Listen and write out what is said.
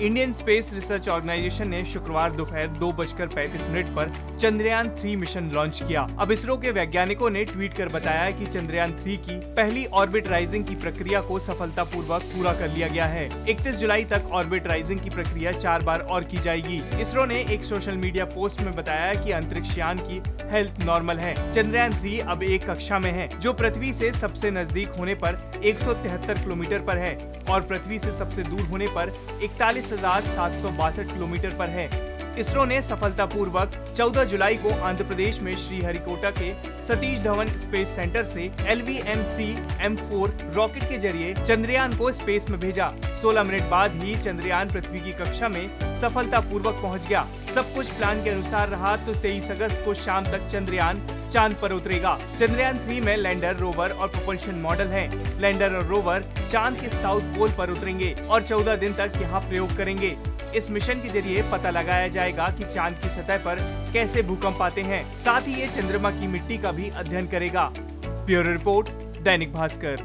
Indian space research organisation ने शुक्रवार दोपहर दो बजकर पैंतीस मिनट पर चंद्रयान थ्री मिशन लॉन्च किया। अब इसरो के वैज्ञानिकों ने ट्वीट कर बताया कि चंद्रयान थ्री की पहली ऑर्बिट राइजिंग की प्रक्रिया को सफलतापूर्वक पूरा कर लिया गया है। 31 जुलाई तक ऑर्बिट राइजिंग की प्रक्रिया चार बार और की जाएगी। इसरो ने एक सोशल मीडिया पोस्ट में बताया की अंतरिक्ष यान की हेल्थ नॉर्मल है। चंद्रयान थ्री अब एक कक्षा में है, जो पृथ्वी से सबसे नज़दीक होने पर एक सौ तिहत्तर किलोमीटर पर है और पृथ्वी से सबसे दूर होने पर इकतालीस किलोमीटर पर है। इसरो ने सफलतापूर्वक 14 जुलाई को आंध्र प्रदेश में श्रीहरिकोटा के सतीश धवन स्पेस सेंटर से L V M three M four rocket के ज़रिए चंद्रयान को स्पेस में भेजा। 16 मिनट बाद ही चंद्रयान पृथ्वी की कक्षा में सफलतापूर्वक पहुँच गया। सब कुछ प्लान के अनुसार रहा तो 23 अगस्त को शाम तक चंद्रयान चाँद पर उतरेगा। चंद्रयान थ्री में लैंडर, रोवर और प्रोपल्शन मॉडल हैं। लैंडर और रोवर चाँद के साउथ पोल पर उतरेंगे और 14 दिन तक यहाँ प्रयोग करेंगे। इस मिशन के ज़रिए पता लगाया जाएगा कि चाँद की सतह पर कैसे भूकंप आते हैं। साथ ही ये चंद्रमा की मिट्टी का भी अध्ययन करेगा। Bureau report, Dainik Bhaskar.